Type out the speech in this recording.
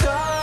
time